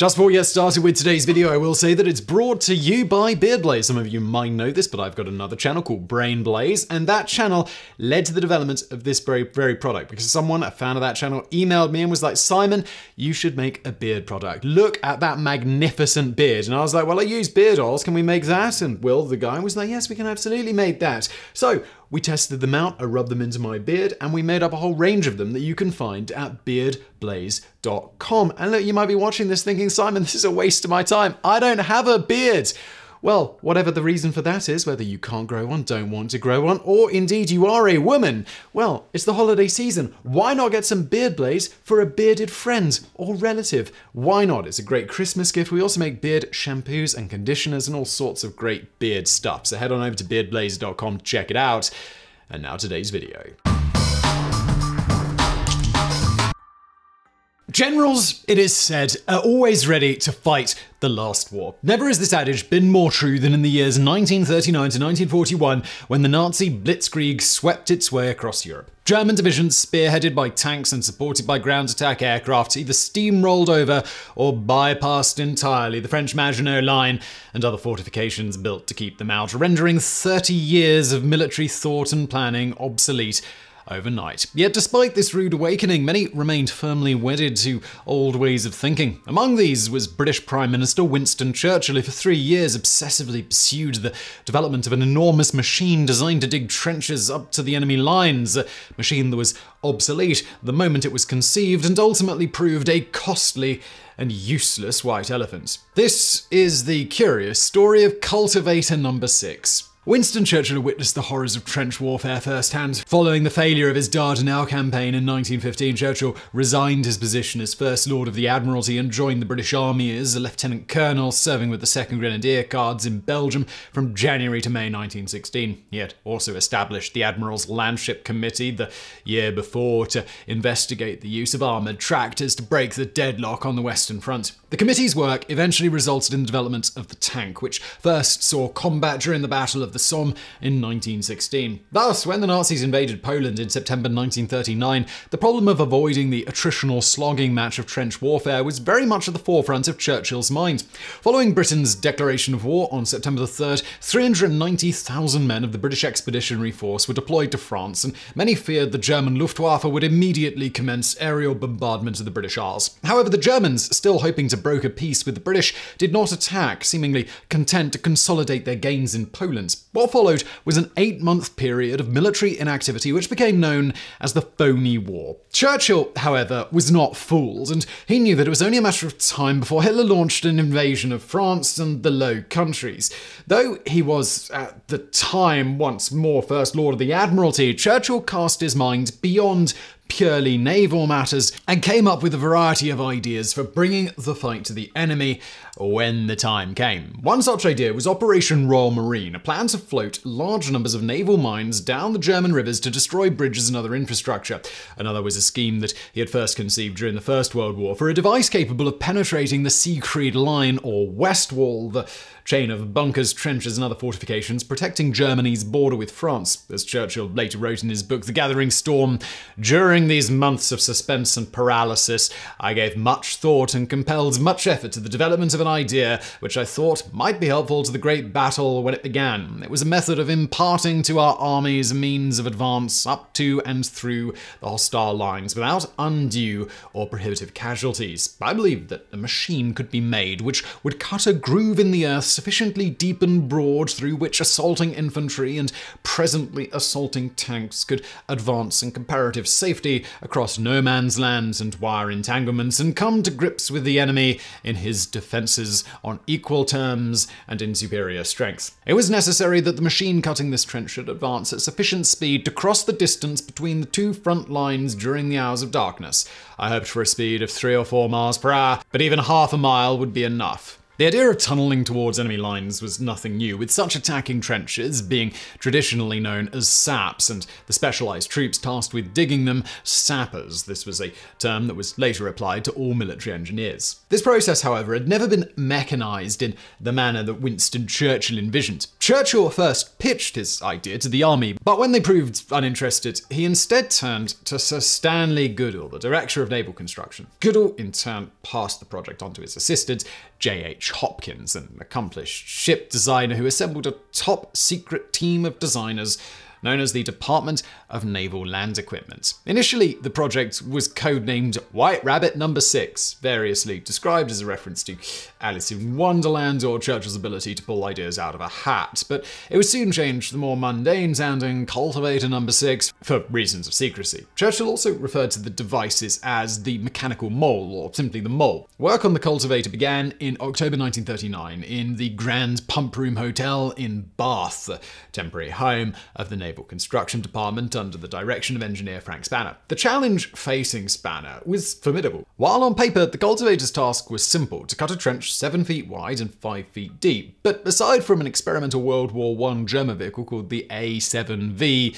Just before we get started with today's video, I will say that it's brought to you by Beardblaze. Some of you might know this, but I've got another channel called Brain Blaze, and that channel led to the development of this very, very product because someone, a fan of that channel, emailed me and was like, Simon, you should make a beard product. Look at that magnificent beard. And I was like, well, I use beard oils. Can we make that? And Will, the guy, was like, yes, we can absolutely make that. So we tested them out, I rubbed them into my beard, and we made up a whole range of them that you can find at beardblaze.com. And look, you might be watching this thinking, Simon, this is a waste of my time. I don't have a beard. Well, whatever the reason for that is, whether you can't grow one, don't want to grow one, or indeed you are a woman, well, it's the holiday season. Why not get some beard Beardblaze for a bearded friend or relative? Why not? It's a great Christmas gift. We also make beard shampoos and conditioners and all sorts of great beard stuff. So head on over to beardblaze.com check it out. And now today's video. Generals, it is said, are always ready to fight the last war. Never has this adage been more true than in the years 1939 to 1941 when the Nazi blitzkrieg swept its way across Europe. German divisions, spearheaded by tanks and supported by ground attack aircraft, either steamrolled over or bypassed entirely the French Maginot Line and other fortifications built to keep them out, rendering 30 years of military thought and planning obsolete overnight. Yet, despite this rude awakening, many remained firmly wedded to old ways of thinking. Among these was British Prime Minister Winston Churchill, who for three years obsessively pursued the development of an enormous machine designed to dig trenches up to the enemy lines, a machine that was obsolete the moment it was conceived and ultimately proved a costly and useless white elephant. This is the curious story of cultivator number six. Winston Churchill witnessed the horrors of trench warfare firsthand. Following the failure of his Dardanelles campaign in 1915, Churchill resigned his position as First Lord of the Admiralty and joined the British Army as a lieutenant colonel, serving with the 2nd Grenadier Guards in Belgium from January to May 1916. He had also established the Admiral's Landship Committee the year before to investigate the use of armoured tractors to break the deadlock on the Western Front. The committee's work eventually resulted in the development of the tank, which first saw combat during the Battle of of the Somme in 1916. Thus, when the Nazis invaded Poland in September 1939, the problem of avoiding the attritional slogging match of trench warfare was very much at the forefront of Churchill's mind. Following Britain's declaration of war on September 3rd, 390,000 men of the British Expeditionary Force were deployed to France, and many feared the German Luftwaffe would immediately commence aerial bombardment of the British Isles. However, the Germans, still hoping to broker peace with the British, did not attack, seemingly content to consolidate their gains in Poland. What followed was an eight month period of military inactivity which became known as the Phony War. Churchill, however, was not fooled, and he knew that it was only a matter of time before Hitler launched an invasion of France and the Low Countries. Though he was, at the time, once more First Lord of the Admiralty, Churchill cast his mind beyond purely naval matters and came up with a variety of ideas for bringing the fight to the enemy when the time came. One such idea was Operation Royal Marine, a plan to float large numbers of naval mines down the German rivers to destroy bridges and other infrastructure. Another was a scheme that he had first conceived during the First World War for a device capable of penetrating the Siegfried Line or West Wall, the chain of bunkers, trenches, and other fortifications protecting Germany's border with France, as Churchill later wrote in his book The Gathering Storm. During these months of suspense and paralysis, I gave much thought and compelled much effort to the development of an idea which I thought might be helpful to the great battle when it began. It was a method of imparting to our armies means of advance up to and through the hostile lines without undue or prohibitive casualties. I believed that a machine could be made which would cut a groove in the earth sufficiently deep and broad through which assaulting infantry and presently assaulting tanks could advance in comparative safety across no man's lands and wire entanglements and come to grips with the enemy in his defenses on equal terms and in superior strength. It was necessary that the machine cutting this trench should advance at sufficient speed to cross the distance between the two front lines during the hours of darkness. I hoped for a speed of three or four miles per hour, but even half a mile would be enough. The idea of tunneling towards enemy lines was nothing new, with such attacking trenches being traditionally known as saps, and the specialized troops tasked with digging them sappers. This was a term that was later applied to all military engineers. This process, however, had never been mechanized in the manner that Winston Churchill envisioned. Churchill first pitched his idea to the army, but when they proved uninterested, he instead turned to Sir Stanley Goodall, the director of naval construction. Goodall, in turn, passed the project on to his assistant, J.H. Hopkins, an accomplished ship designer who assembled a top secret team of designers known as the Department of Naval Land Equipment. Initially, the project was codenamed White Rabbit Number 6, variously described as a reference to Alice in Wonderland or Churchill's ability to pull ideas out of a hat, but it was soon changed to the more mundane sounding Cultivator Number 6 for reasons of secrecy. Churchill also referred to the devices as the mechanical mole, or simply the mole. Work on the cultivator began in October 1939 in the Grand Pump Room Hotel in Bath, temporary home of the Naval Construction Department under the direction of engineer Frank Spanner. The challenge facing Spanner was formidable. While on paper, the cultivator's task was simple to cut a trench 7 feet wide and 5 feet deep, but aside from an experimental World War I German vehicle called the A7V,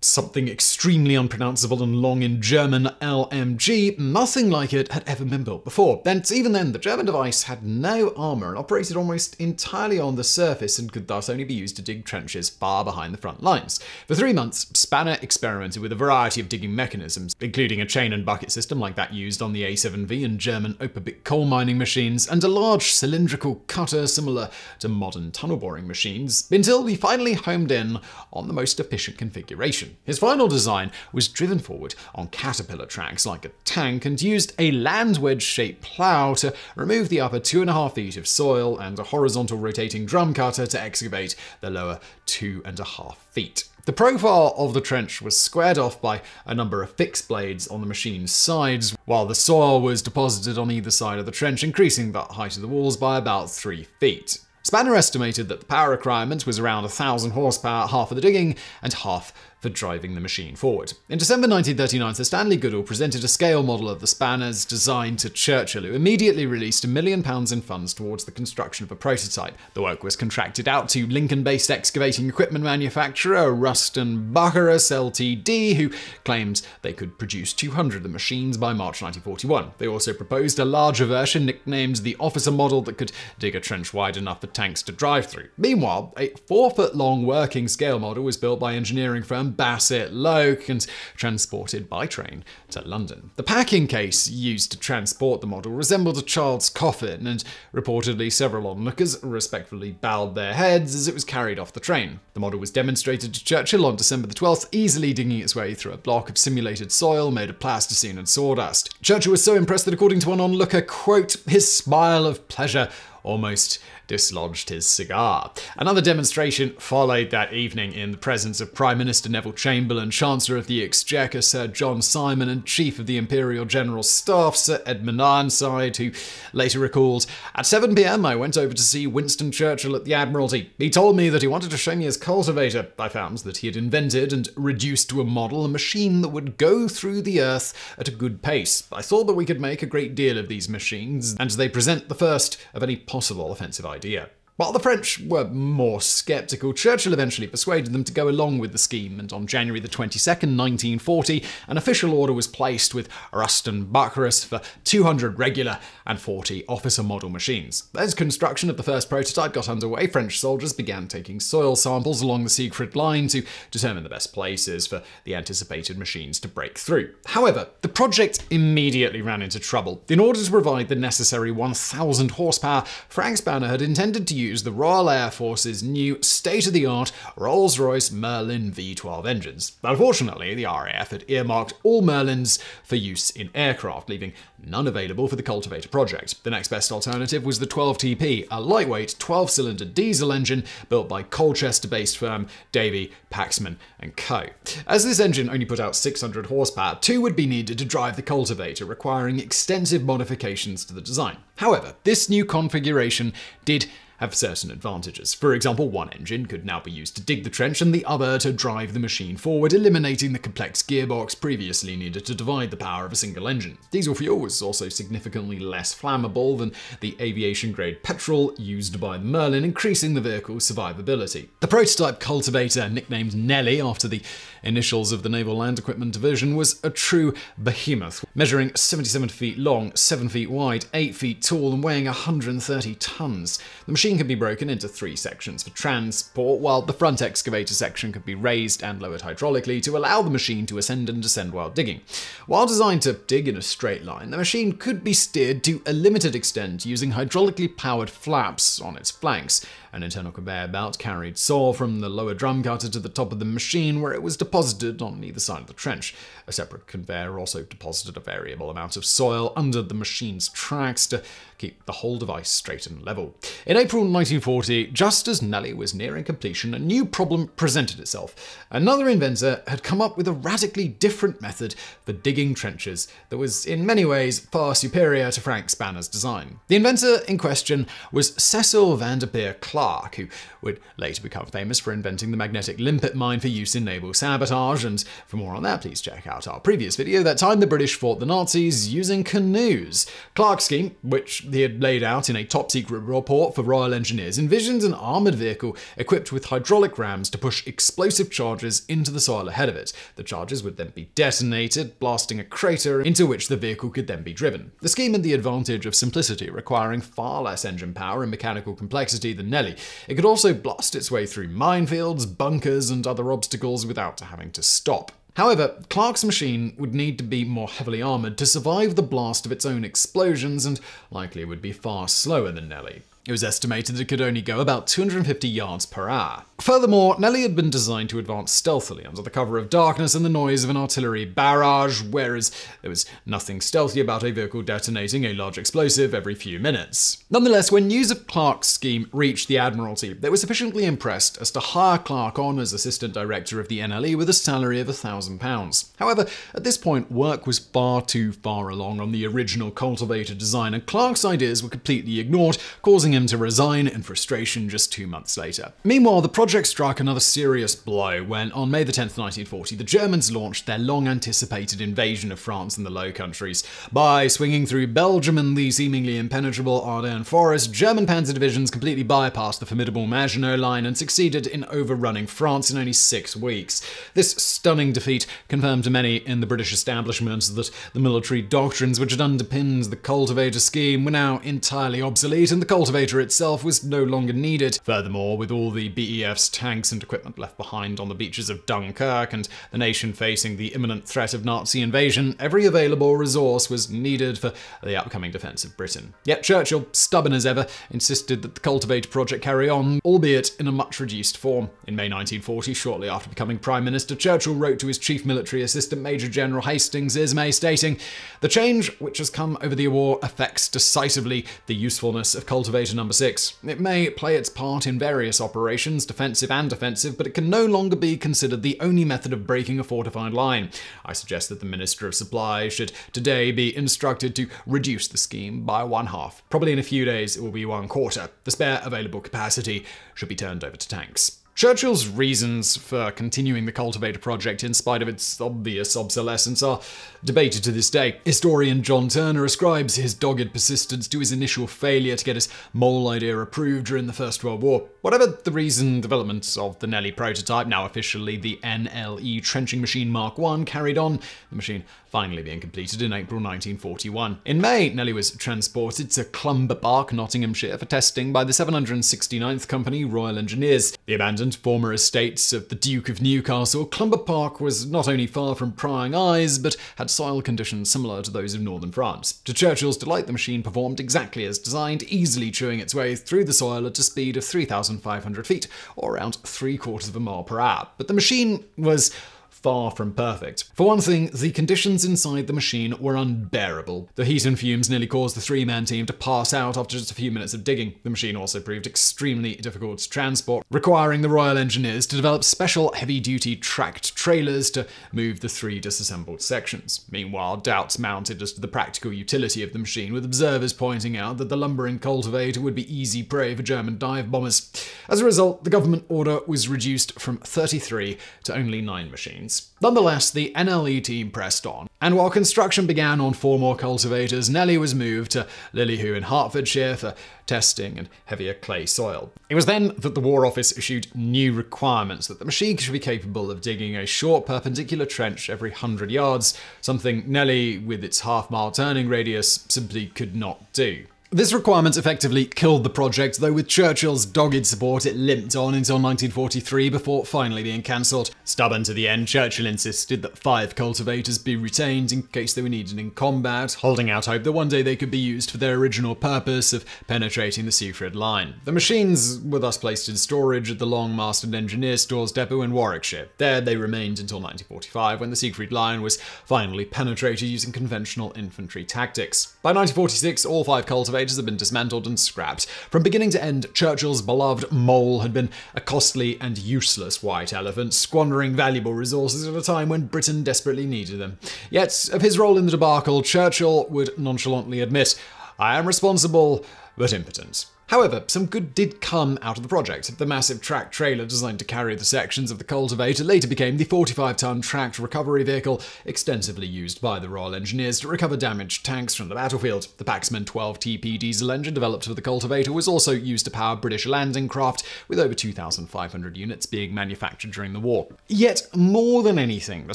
something extremely unpronounceable and long in German, LMG, nothing like it had ever been built before. And even then, the German device had no armour and operated almost entirely on the surface and could thus only be used to dig trenches far behind the front lines. For three months, Spanner experimented with a variety of digging mechanisms, including a chain and bucket system like that used on the A7V and German Operbit coal mining machines, and a large cylindrical cutter similar to modern tunnel boring machines, until he finally homed in on the most efficient configuration. His final design was driven forward on caterpillar tracks like a tank and used a land wedge shaped plough to remove the upper two and a half feet of soil and a horizontal rotating drum cutter to excavate the lower two and a half feet. The profile of the trench was squared off by a number of fixed blades on the machine's sides, while the soil was deposited on either side of the trench, increasing the height of the walls by about three feet. Spanner estimated that the power requirement was around 1,000 horsepower, half for the digging and half for driving the machine forward. In December 1939, Sir Stanley Goodall presented a scale model of the Spanner's design to Churchill, who immediately released a million pounds in funds towards the construction of a prototype. The work was contracted out to Lincoln-based excavating equipment manufacturer Ruston Bucyrus Ltd, who claimed they could produce 200 of the machines by March 1941. They also proposed a larger version nicknamed the Officer Model that could dig a trench wide enough for tanks to drive through. Meanwhile, a four-foot-long working scale model was built by engineering firm Bassett-Lowke and transported by train to London. The packing case used to transport the model resembled a child's coffin, and reportedly several onlookers respectfully bowed their heads as it was carried off the train. The model was demonstrated to Churchill on December the 12th, easily digging its way through a block of simulated soil made of plasticine and sawdust. Churchill was so impressed that according to one onlooker, quote, his smile of pleasure almost dislodged his cigar. Another demonstration followed that evening in the presence of Prime Minister Neville Chamberlain, Chancellor of the Exchequer Sir John Simon, and Chief of the Imperial General Staff Sir Edmund Ironside, who later recalled, At 7 pm, I went over to see Winston Churchill at the Admiralty. He told me that he wanted to show me his cultivator. I found that he had invented and reduced to a model a machine that would go through the earth at a good pace. I thought that we could make a great deal of these machines, and they present the first of any possible offensive idea. While the French were more skeptical, Churchill eventually persuaded them to go along with the scheme, and on January the 22nd, 1940, an official order was placed with Ruston Bucyrus for 200 regular and 40 officer model machines. As construction of the first prototype got underway, French soldiers began taking soil samples along the Siegfried line to determine the best places for the anticipated machines to break through. However, the project immediately ran into trouble. In order to provide the necessary 1,000 horsepower, Frank Spanner had intended to use use the Royal Air Force's new state of the art Rolls Royce Merlin V12 engines. Unfortunately, the RAF had earmarked all Merlins for use in aircraft, leaving none available for the Cultivator project. The next best alternative was the 12TP, a lightweight 12 cylinder diesel engine built by Colchester based firm Davey, Paxman and Co. As this engine only put out 600 horsepower, two would be needed to drive the Cultivator, requiring extensive modifications to the design. However, this new configuration did have certain advantages. For example, one engine could now be used to dig the trench and the other to drive the machine forward, eliminating the complex gearbox previously needed to divide the power of a single engine. Diesel fuel was also significantly less flammable than the aviation grade petrol used by the Merlin, increasing the vehicle's survivability. The prototype cultivator, nicknamed Nelly after the initials of the Naval Land Equipment Division, was a true behemoth, measuring 77 feet long, 7 feet wide, 8 feet tall, and weighing 130 tons. The machine could be broken into three sections for transport, while the front excavator section could be raised and lowered hydraulically to allow the machine to ascend and descend while digging. While designed to dig in a straight line, the machine could be steered to a limited extent using hydraulically powered flaps on its flanks. An internal conveyor belt carried soil from the lower drum cutter to the top of the machine, where it was deposited on either side of the trench. A separate conveyor also deposited a variable amount of soil under the machine's tracks to keep the whole device straight and level. In April 1940, just as Nelly was nearing completion, a new problem presented itself. Another inventor had come up with a radically different method for digging trenches that was in many ways far superior to Frank Spanner's design. The inventor in question was Cecil Vandepeer Clarke, who would later become famous for inventing the magnetic limpet mine for use in naval sabotage, and for more on that, please check out our previous video that time the British fought the Nazis using canoes. Clarke's scheme, which he had laid out in a top secret report for Royal Engineers, envisioned an armoured vehicle equipped with hydraulic rams to push explosive charges into the soil ahead of it. The charges would then be detonated, blasting a crater into which the vehicle could then be driven. The scheme had the advantage of simplicity, requiring far less engine power and mechanical complexity than Nelly. It could also blast its way through minefields, bunkers, and other obstacles without having to stop. However, Clarke's machine would need to be more heavily armoured to survive the blast of its own explosions and likely would be far slower than Nelly. It was estimated it could only go about 250 yards per hour. Furthermore, Nelly had been designed to advance stealthily under the cover of darkness and the noise of an artillery barrage, whereas there was nothing stealthy about a vehicle detonating a large explosive every few minutes. Nonetheless, when news of Clarke's scheme reached the Admiralty, they were sufficiently impressed as to hire Clarke on as assistant director of the NLE with a salary of £1,000. However, at this point, work was far too far along on the original cultivator design, and Clarke's ideas were completely ignored, causing him to resign in frustration just two months later. Meanwhile, the project struck another serious blow when, on May 10, 1940, the Germans launched their long anticipated invasion of France and the Low Countries. By swinging through Belgium and the seemingly impenetrable Ardennes forest, German panzer divisions completely bypassed the formidable Maginot Line and succeeded in overrunning France in only six weeks. This stunning defeat confirmed to many in the British establishment that the military doctrines which had underpinned the cultivator scheme were now entirely obsolete, and the cultivator itself was no longer needed. Furthermore, with all the BEF's tanks and equipment left behind on the beaches of Dunkirk and the nation facing the imminent threat of Nazi invasion, every available resource was needed for the upcoming defence of Britain. Yet Churchill, stubborn as ever, insisted that the Cultivate project carry on, albeit in a much reduced form. In May 1940, shortly after becoming Prime Minister, Churchill wrote to his Chief Military Assistant Major General Hastings Ismay stating, The change which has come over the war affects decisively the usefulness of Cultivator Number 6. It may play its part in various operations, defensive and offensive, but it can no longer be considered the only method of breaking a fortified line. I suggest that the Minister of Supply should today be instructed to reduce the scheme by one half. Probably in a few days it will be one quarter. The spare available capacity should be turned over to tanks. Churchill's reasons for continuing the cultivator project in spite of its obvious obsolescence are debated to this day. Historian John Turner ascribes his dogged persistence to his initial failure to get his mole idea approved during the First World War. Whatever the reason, development of the Nelly prototype, now officially the NLE trenching machine Mark I, carried on, the machine finally being completed in April 1941. In May, Nelly was transported to Clumber Park, Nottinghamshire, for testing by the 769th Company Royal Engineers. The abandoned former estates of the Duke of Newcastle, Clumber Park was not only far from prying eyes, but had soil conditions similar to those of northern France. To Churchill's delight, the machine performed exactly as designed, easily chewing its way through the soil at a speed of 3,500 feet, or around three quarters of a mile per hour. But the machine was far from perfect. For one thing, the conditions inside the machine were unbearable. The heat and fumes nearly caused the three man team to pass out after just a few minutes of digging. The machine also proved extremely difficult to transport, requiring the Royal Engineers to develop special heavy duty tracked trailers to move the three disassembled sections. Meanwhile, doubts mounted as to the practical utility of the machine, with observers pointing out that the lumbering cultivator would be easy prey for German dive bombers. As a result, the government order was reduced from 33 to only 9 machines. Nonetheless, the NLE team pressed on, and while construction began on four more cultivators, Nelly was moved to Lilley Hoo in Hertfordshire for testing and heavier clay soil. It was then that the War Office issued new requirements that the machine should be capable of digging a short perpendicular trench every 100 yards, something Nelly, with its half mile turning radius, simply could not do. This requirement effectively killed the project, though with Churchill's dogged support, it limped on until 1943 before finally being cancelled. Stubborn to the end, Churchill insisted that five cultivators be retained in case they were needed in combat, holding out hope that one day they could be used for their original purpose of penetrating the Siegfried line. The machines were thus placed in storage at the Long Marston Engineer Stores depot in Warwickshire. There they remained until 1945 when the Siegfried line was finally penetrated using conventional infantry tactics. By 1946, all five cultivators elevators had been dismantled and scrapped. From beginning to end, Churchill's beloved mole had been a costly and useless white elephant, squandering valuable resources at a time when Britain desperately needed them. Yet, of his role in the debacle, Churchill would nonchalantly admit, I am responsible, but impotent. However, some good did come out of the project. The massive track trailer designed to carry the sections of the cultivator later became the 45 ton tracked recovery vehicle extensively used by the Royal Engineers to recover damaged tanks from the battlefield. The Paxman 12 TP diesel engine developed for the cultivator was also used to power British landing craft, with over 2,500 units being manufactured during the war. Yet, more than anything, the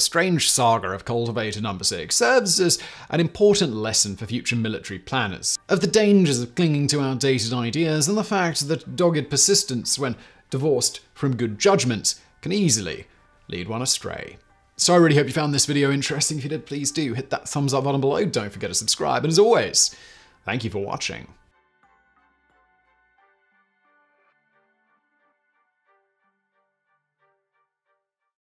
strange saga of Cultivator No. 6 serves as an important lesson for future military planners of the dangers of clinging to outdated ideas and the fact that dogged persistence, when divorced from good judgment, can easily lead one astray. So I really hope you found this video interesting. If you did, please do hit that thumbs up button below. Don't forget to subscribe. And as always, thank you for watching.